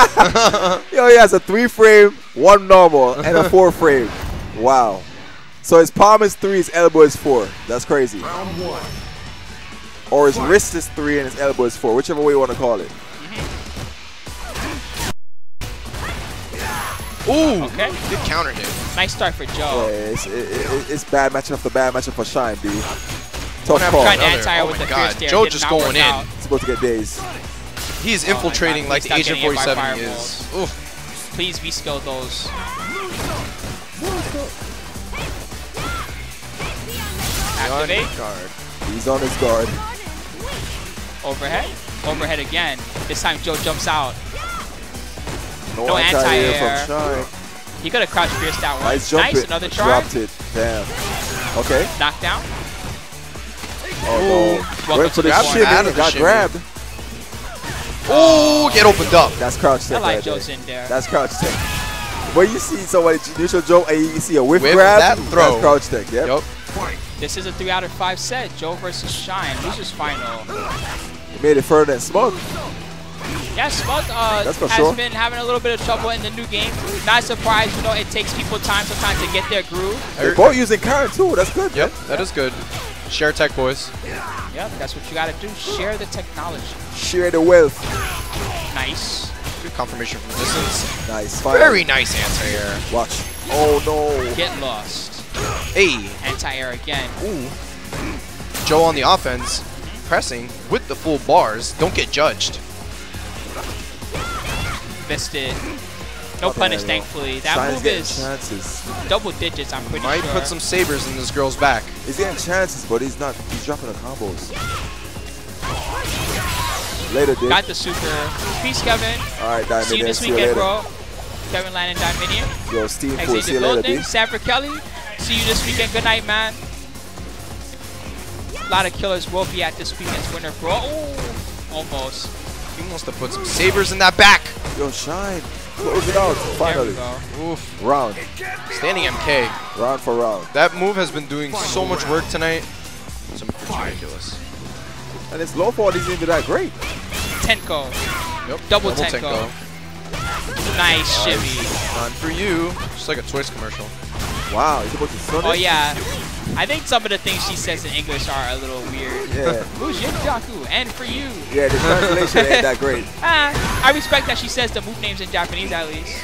Yo, he has a three frame, one normal, and a four frame. Wow. So his palm is three, his elbow is four. That's crazy. Or his wrist is three and his elbow is four, whichever way you want to call it. Mm-hmm. Ooh, Okay. good counter hit. Nice start for Yeah, Joe. it's, it, it, it's bad matchup after bad matchup for Shine, dude. Tough Don't have call. Trying to another. anti-air Oh with my the God. Joe just going in. out. He's about to get dazed. He's Oh my infiltrating God, like the not Agent getting 47 is. Oof. Please V-skill those. Activate. Guard. He's on his guard. Overhead. Overhead again. This time Joe jumps out. No, No anti-air anti-air. He could have crouch pierced that one. Nice jump it. another charge. Dropped it. Damn. Okay. Knockdown. Oh no. Welcome Went for to the the shimmy. corner. Out of the Got shimmy. grabbed. Oh, get opened up. That's crouch I tech like right Joe's there. in there. That's crouch tech. When you see somebody neutral jump and you see a whiff, Whiff, grab, that throw. that's crouch tech. Yep. Yup. This is a three out of five set. Joe versus Shine. Losers final. He made it further than Smug. Yeah, Smug uh, has sure. been having a little bit of trouble in the new game. Not surprised, you know, it takes people time sometimes to get their groove. They're both using Karin too. That's good. Yep, that is good. Share tech, boys. Yep, that's what you gotta do. Share the technology. Share the wealth. Nice. Good confirmation from distance. Nice. Finally. Very nice anti-air. Watch. Oh no. Get lost. Hey, Anti-air again. ooh. Joe on the offense, pressing with the full bars. Don't get judged. Missed it. No Oh, punish, there you go. thankfully. That Shine's move is chances. double digits, I'm pretty Might sure. put some sabers in this girl's back. He's getting chances, but he's not. He's dropping the combos. Later, dude. Got the super. Peace, Kevin. All right, Diamond. See you this See you weekend, later. bro. Kevin Landon Dominion. Yo, Steam Exit Food. the See you later, building. B. Sanford Kelly. See you this weekend. Good night, man. A lot of killers will be at this weekend's winner, bro. Ooh, almost. He wants to put some sabers in that back. Yo, Shine. Close it out. Finally. Oof. Round. Standing MK. Round for round. That move has been doing so much work tonight. It's, it's ridiculous. And his low fall isn't even that great. Tenko. Yep. Double Tenko. Nice shimmy. Time for you. Just like a Twix commercial. Wow, he's about to sun Oh, it? yeah. I think some of the things she says in English are a little weird. Yeah. Who's Jaku? And for you. Yeah, the translation ain't that great. Ah, I respect that she says the move names in Japanese at least.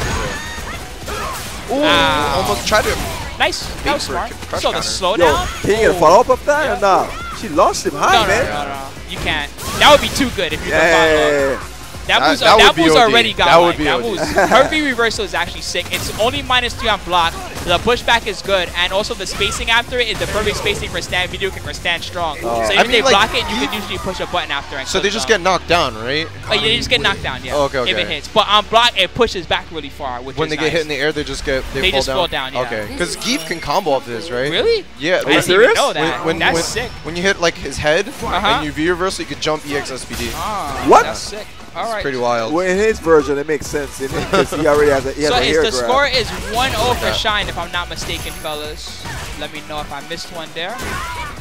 Ooh, Ow. almost tried to. Nice. That was smart. So the slowdown? Yo, can you get a follow up of that or not? She launched him high, No, no, man. no, no, no. You can't. That would be too good if you Yeah, could yeah, follow up. yeah, yeah. That That- move's, that that would be move's OD. already got That would like, be that OD. move's, reversal is actually sick. It's only minus three on block. The pushback is good, and also the spacing after it is the perfect spacing for stand video kick or stand strong. Oh. so I if mean, they like, block it, you you- can usually push a button after. And So they just them. get knocked down, right? Oh, yeah, they just get knocked down, yeah. Oh, okay, If it hits, but on block, it pushes back really far, which When is they get hit in the air, they just get they, They fall just down. fall down, yeah. Okay, because Gief can combo off this, right? Really? Yeah. I like- didn't serious? even know that. When, when, That's when, sick. when you hit like his head Uh-huh. and you V reversal, you can jump EX SPD. Ah, What? That's sick. All It's right. pretty wild. Well, in his version, it makes sense because he already has a, he has So a hair is the grab. score is 1-0 for Shine, if I'm not mistaken, fellas. Let me know if I missed one there.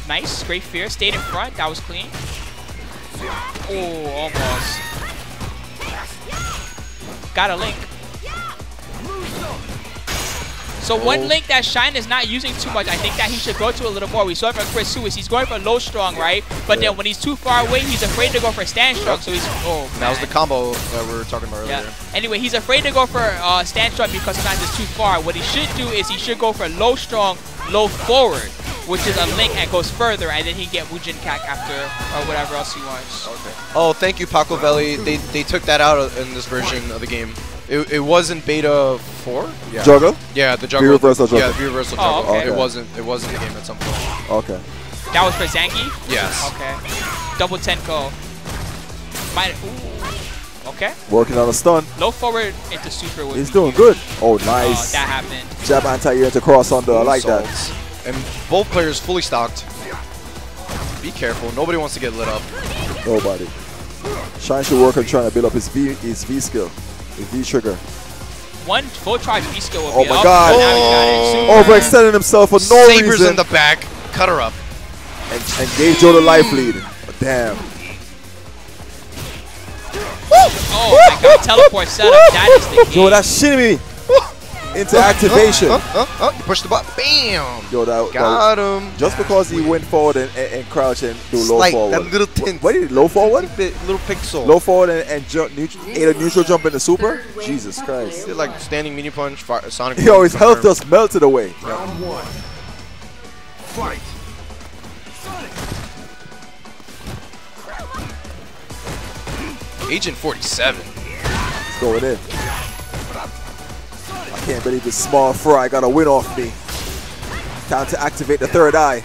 Nice, great fear. Stayed in front. That was clean. Oh, almost. Got a link. So one Oh. link that Shine is not using too much, I think that he should go to a little more. We saw it from Chris Suis. He's going for low strong, right? But Yeah. then when he's too far away, he's afraid to go for stand strong. So he's oh. That was the combo that we were talking about earlier. Yeah. Anyway, he's afraid to go for uh, stand strong because sometimes it's too far. What he should do is he should go for low strong, low forward, which is a link and goes further, and then he get Wujin Kak after or whatever else he wants. Okay. Oh, thank you, Paco Velli. They they took that out in this version of the game. It, it wasn't beta four. Yeah. Juggle? Yeah, the juggle. reversal Yeah, juggle. the reversal Oh, juggle. okay. It wasn't. It wasn't the game at some point. Okay. That was for Zangi. Yes. Okay. Double Tenko. Might. Ooh. Okay. Working on a stun. Low forward into super. would He's be doing huge. good. Oh, Oh, nice. that happened. Jab anti-air into cross under. I like that. And both players fully stocked. Be careful. Nobody wants to get lit up. Nobody. Shine should work on trying to build up his V his V skill. His V trigger. One full charge V skill would Oh be my up. God. but now he got it. Oh. Super. Overextending himself for no Sabers reason. in the back. Cut her up. and, and gave Joe the life lead. Damn. Oh my god, teleport setup. That is the key. Yo, that shitting me into activation. Uh, uh, uh, you push the button. Bam. Yo, that, that Got him. just because he went forward and, and, and crouch and do low Slight, forward. that little tint. What did he low forward? Bit, little pixel. Low forward and, and jump, neutral, ate a neutral jump into super? Jesus Christ. Did like standing mini punch, fi- Sonic. Yo, his boom, health confirm. just melted away. Round one. Fight. Agent 47. It's going in. I can't believe this small fry got a win off me. Time to activate the third eye.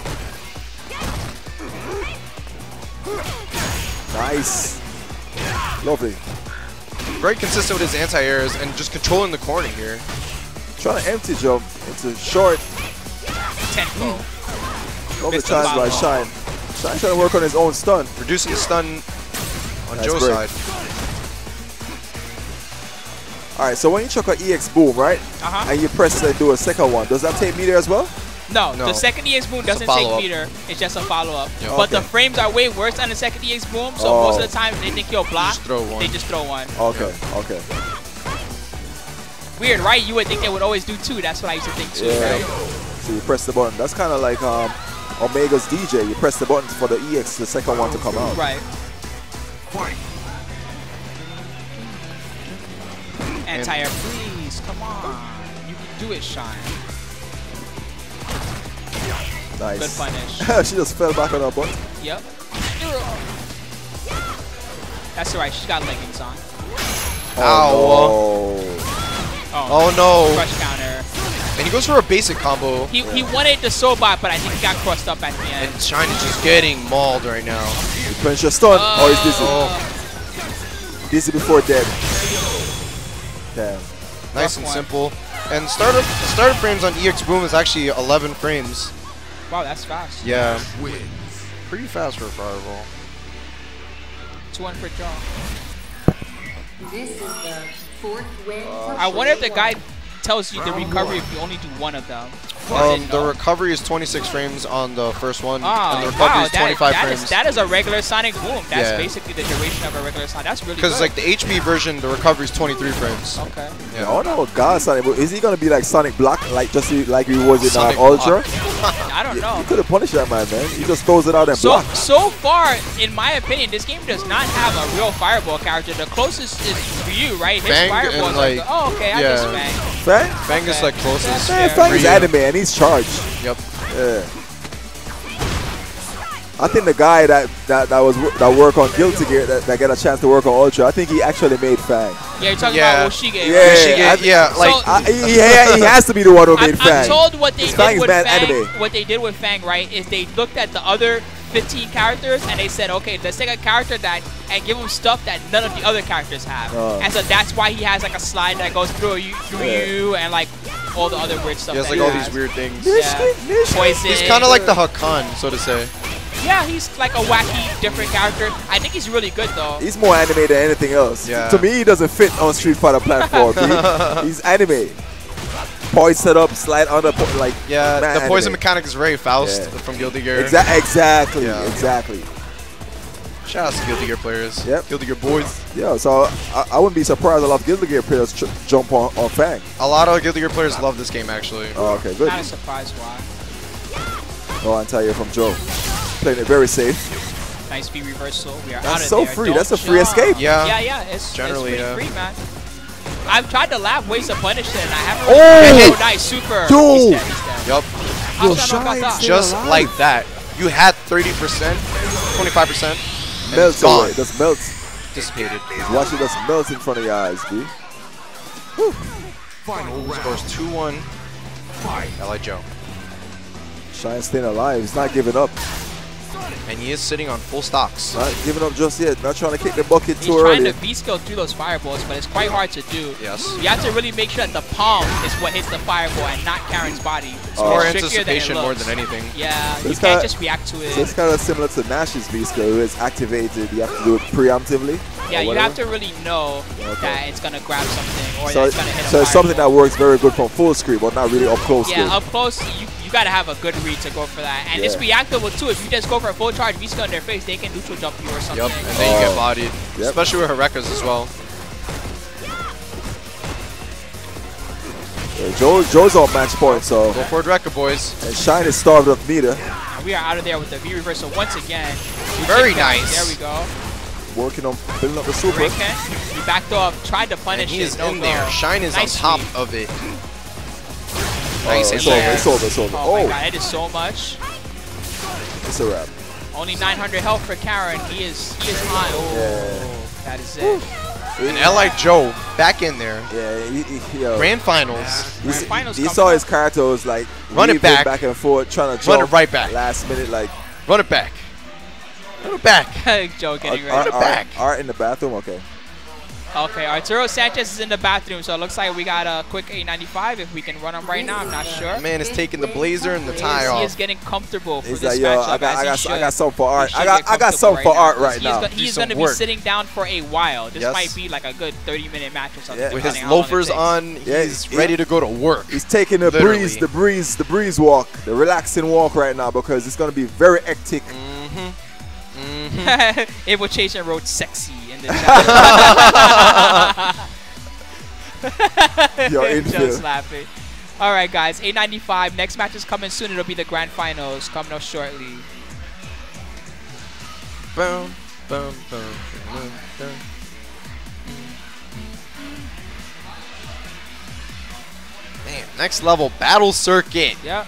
Nice. Lovely. Very consistent with his anti-airs and just controlling the corner here. Trying to empty jump into short. Tenko. Lovely Missed by. Shine. Shine trying to work on his own stun. Reducing the stun on That's Joe's side. All right, so when you chuck an EX boom, right, Uh-huh. and you press and do a second one, does that take meter as well? No, No. the second EX boom doesn't take follow-up. meter. It's just a follow-up. Yep. But the frames are way worse on the second EX boom, so Oh. most of the time they think you'll block. Just throw one. They just throw one. Okay, okay. Weird, right? You would think they would always do two. That's what I used to think too, Yeah. right? So you press the button. That's kind of like um, Omega's DJ. You press the button for the EX, the second one to come out. Right. Anti-air, please, come on. You can do it, Shine. Nice. Good punish. she just fell back on her butt. Yep. That's alright. She's got leggings on. Oh, Oh, Oh no. crush counter. And he goes for a basic combo. He, he wanted the Sobot, but I think he got crossed up at the end. And Shine is just getting mauled right now. no. You punch your stun. oh, he's dizzy. Uh, Dizzy before dead. Damn. Nice and one. simple. And startup startup frames on EX Boom is actually 11 frames. Wow, that's fast. Yeah, Wins. pretty fast for a fireball. Two one for draw. This is the fourth win. for I wonder if the guy tells you the recovery if you only do one of them. Or is Um, the recovery is 26 frames on the first one, Ah, and the recovery wow, is that, 25 that frames. is, that is a regular Sonic Boom. That's Yeah. basically the duration of a regular Sonic. That's really Because good. like the HP version, the recovery is 23 frames. okay. I don't know what God Sonic, but is he gonna be like Sonic Block, like just like he was in uh, Ultra? I don't know. You could have punished that man, man. He just throws it out and So block. so far, in my opinion, this game does not have a real fireball character. The closest is Ryu, right? His Fang fireball is like, like- oh okay, I yeah. just Fang. Fang? Fang is Okay. like closest. Yeah, Man. Fang is anime and he's charged. Yep. Yeah. I think the guy that that, that was that work on Guilty Gear that, that got a chance to work on Ultra, I think he actually made Fang. Yeah, you're talking Yeah. about Woshige. Yeah, right? Yoshige, I- yeah, like So- I, he, he, he has to be the one who made I'm, Fang. I'm told what they His Fang did is with Fang. anime. What they did with Fang, right, is they looked at the other 15 characters and they said, okay, let's take a character that and give him stuff that none of the other characters have. Oh. And so that's why he has like a slide that goes through you, through Yeah. you, and like all the other weird stuff. he has that like all has. these weird things. Yeah. Poison. He's kind of like the Hakan, so to say. Yeah, he's like a wacky, different character. I think he's really good though. He's more anime than anything else. Yeah. To me, he doesn't fit on Street Fighter platform. He- he's anime. Point set up, slide under, po- like Yeah, man, the poison anime. mechanic is very Faust Yeah. from Guilty Gear. Exa- exactly, Yeah. exactly. Shout out to Guilty Gear players. Yep. Guilty Gear boys. Yeah, so I, I wouldn't be surprised a lot of Guilty Gear players ch- jump on, on Fang. A lot of Guilty Gear players love this game actually. Oh, okay, good. Not a surprise why. Oh, no anti-air from Joe. Playing it very safe. Nice B reversal. We are out That's of so there. free. Don't That's a free jump. escape. Yeah. Yeah, yeah. It's Generally, it's yeah. free, man. I've tried to lap ways to punish it, and I haven't. Oh! Really oh, nice, super. Dude! He's dead, he's dead. Yup. How's that not got Shine that? still Just alive. like that. You had 30%, 25%, and Melts it's gone. away. Just melts. Dissipated. Watch it just melt in front of your eyes, dude. B. Final round. Scores 2-1. Fight. LI Joe. Shine staying alive. He's not giving up. And he is sitting on full stocks. Not giving up just yet. Not trying to kick the bucket He's too trying early. to V-skill through those fireballs, but it's quite hard to do. Yes. You have to really make sure that the palm is what hits the fireball and not Karin's body. It's Oh. More trickier than anticipation more than anything. Yeah, So you it's can't kinda- just react to it. So it's kind of similar to Nash's V skill. It's activated. You have to do it preemptively. yeah, you have to really know Okay. that it's gonna grab something or So, that it's gonna hit a so it's something that works very good from full screen, but not really up close. Yeah, good. up close, you you got to have a good read to go for that. And yeah. it's reactable too. If you just go for a full charge V-skill in their face, they can neutral jump you or something. Yep, and then oh. you get uh, bodied. Yep. Especially with Horekas as well. Yeah, Joe, Joe's on match point, so... Go for Dreka, boys. And Shine is starved up Mita. We are out of there with the V reversal once again. Very nice. There we go working on building up the super. He backed off, tried to punish and he is it, no in go. there. Shine is nice on top of it. Oh, Nice it's over, there. it's over, it's over. Oh, my Oh, god, it is so much. it's a wrap. Only 900 health for Karin. He is he is high. Oh, Yeah. that is it. And Li Joe back in there. Yeah, he, he, yo, Grand finals. you, Grand finals you coming saw his character was like Run it back. back and forth, trying to Run it right back. last minute, like Run it back. Run it back. Joe getting Art, ready. Art, back. Art in the bathroom. Okay. Okay, Arturo Sanchez is in the bathroom, so it looks like we got a quick 895 if we can run him right now. I'm not sure. Man is taking the blazer and the He tie is, he is getting comfortable for He's this like, yo, matchup. I got, as I got, I got something for Art. I got, get I got comfortable something for Art right He's now. Gonna, he's going to be work. sitting down for a while. This Yes. might be like a good 30 minute match or something. Yeah. With his how long it loafers on, Yeah, he's he- ready to go to work. He's taking the Literally. breeze, the breeze, the breeze walk, the relaxing walk right now because it's gonna be very hectic. Mm-hmm. it will chase and wrote sexy in the chat. Yo, Joe's infield. laughing. All right, guys. 895. Next match is coming soon. It'll be the grand finals coming up shortly. Boom, boom, boom, boom, boom. Man, next level battle circuit. Yep.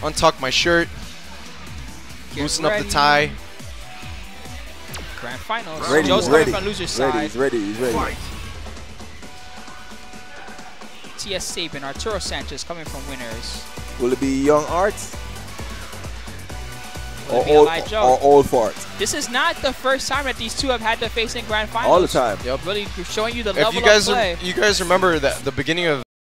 Untuck my shirt, Get loosen up the tie. Grand finals. Ready, Joe's he's coming from loser's Ready, side. he's ready, he's ready. Fight. T.S. Sabin, Arturo Sanchez coming from winners. Will it be young Art Will or old, Elijah? or old fart? This is not the first time that these two have had to face in grand finals. All the time. Yep. Really showing you the If level you guys of play. are, you guys remember that the beginning of